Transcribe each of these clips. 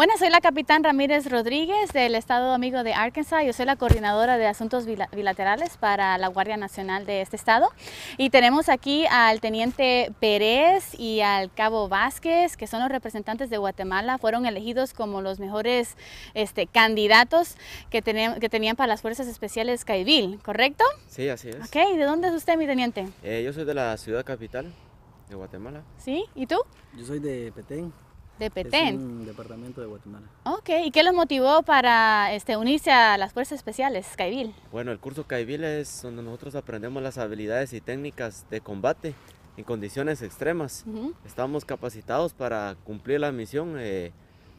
Bueno, soy la capitán Ramírez Rodríguez del Estado Amigo de Arkansas. Yo soy la coordinadora de asuntos bilaterales para la Guardia Nacional de este estado. Y tenemos aquí al teniente Pérez y al cabo Vázquez, que son los representantes de Guatemala. Fueron elegidos como los mejores este, candidatos que, tenían, que tenían para las Fuerzas Especiales Caibil, ¿correcto? Sí, así es. Ok, ¿de dónde es usted, mi teniente? Eh, yo soy de la ciudad capital de Guatemala. ¿Sí? ¿Y tú? Yo soy de Petén. De Petén. Es un departamento de Guatemala. Ok, ¿y qué los motivó para este, unirse a las Fuerzas Especiales, Caibil? Bueno, el curso Caibil es donde nosotros aprendemos las habilidades y técnicas de combate en condiciones extremas. Estamos capacitados para cumplir la misión, eh,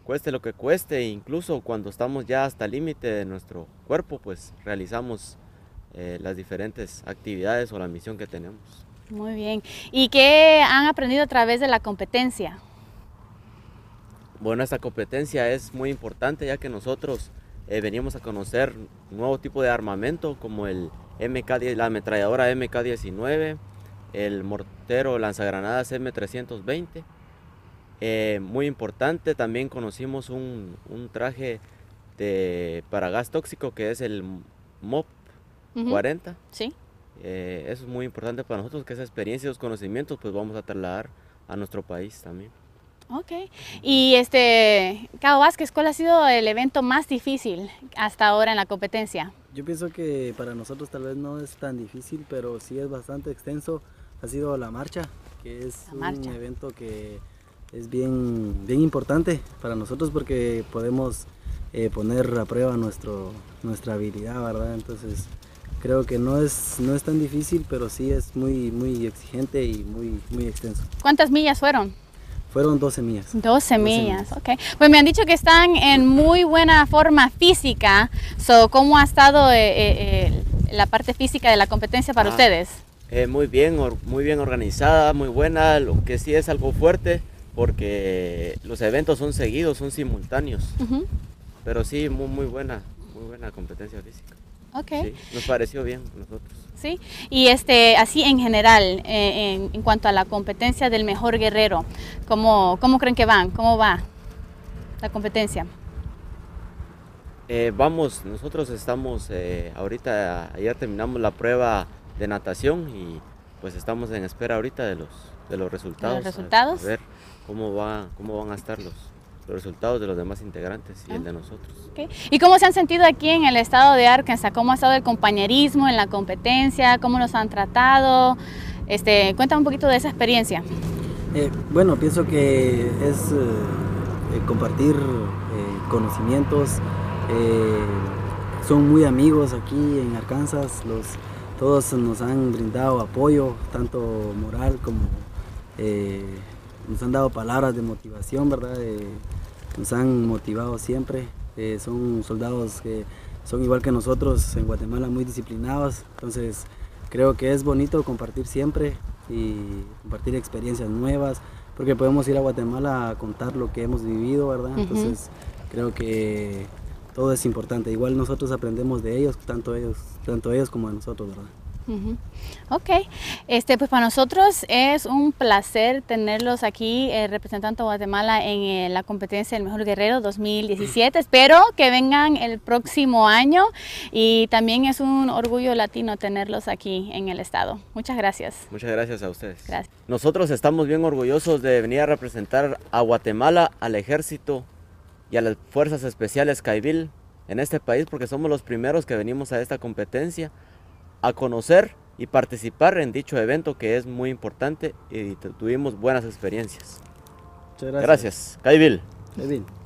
cueste lo que cueste, e incluso cuando estamos ya hasta el límite de nuestro cuerpo, pues realizamos eh, las diferentes actividades o la misión que tenemos. Muy bien. ¿Y qué han aprendido a través de la competencia? Bueno, esta competencia es muy importante ya que nosotros eh, veníamos a conocer un nuevo tipo de armamento como el MK, la ametralladora MK-19, el mortero lanzagranadas M320. Eh, muy importante, también conocimos un, traje de, para gas tóxico que es el MOP 40. Sí. Eh, eso es muy importante para nosotros, que esa experiencia y los conocimientos pues vamos a trasladar a nuestro país también. Ok. Y este, Cabo Vázquez, ¿cuál ha sido el evento más difícil hasta ahora en la competencia? Yo pienso que para nosotros tal vez no es tan difícil, pero sí es bastante extenso. Ha sido la marcha, que es un evento que es bien, bien importante para nosotros porque podemos eh, poner a prueba nuestro, nuestra habilidad, ¿verdad? Entonces creo que no es, no es tan difícil, pero sí es muy, muy exigente y muy, muy extenso. ¿Cuántas millas fueron? Fueron 12 millas. 12 millas, ok. Pues me han dicho que están en muy buena forma física. So, ¿Cómo ha estado eh, eh, eh, la parte física de la competencia para ah, ustedes? muy bien, muy bien organizada, muy buena. Lo que sí es algo fuerte porque los eventos son seguidos, son simultáneos. Pero sí, muy, muy buena, muy buena competencia física. Ok. nos pareció bien nosotros. Sí, y este, así en general, eh, en, cuanto a la competencia del mejor guerrero, ¿cómo, cómo creen que van? ¿Cómo va la competencia? Eh, vamos, nosotros estamos, eh, ahorita, ayer terminamos la prueba de natación y pues estamos en espera ahorita de los, de los resultados. ¿De los resultados? A ver cómo, va, cómo van a estar los, los resultados de los demás integrantes y el de nosotros. ¿Y cómo se han sentido aquí en el estado de Arkansas? ¿Cómo ha estado el compañerismo en la competencia? ¿Cómo nos han tratado? Este, cuéntame un poquito de esa experiencia. Eh, bueno, pienso que es eh, eh, compartir conocimientos. son muy amigos aquí en Arkansas. Los, todos nos han brindado apoyo, tanto moral como nos han dado palabras de motivación, ¿verdad? nos han motivado siempre. Eh, son soldados que son igual que nosotros en Guatemala, muy disciplinados. Entonces creo que es bonito compartir siempre y compartir experiencias nuevas, porque podemos ir a Guatemala a contar lo que hemos vivido, ¿verdad? Entonces creo que todo es importante. Igual nosotros aprendemos de ellos, tanto ellos, tanto ellos como a nosotros, ¿verdad? Ok, este, pues para nosotros es un placer tenerlos aquí eh, representando a Guatemala en eh, la competencia del Mejor Guerrero 2017. Espero que vengan el próximo año y también es un orgullo latino tenerlos aquí en el estado. Muchas gracias. Muchas gracias a ustedes. Gracias. Nosotros estamos bien orgullosos de venir a representar a Guatemala, al ejército y a las fuerzas especiales Caibil en este país porque somos los primeros que venimos a esta competencia a conocer y participar en dicho evento que es muy importante y tuvimos buenas experiencias. Muchas gracias. Gracias.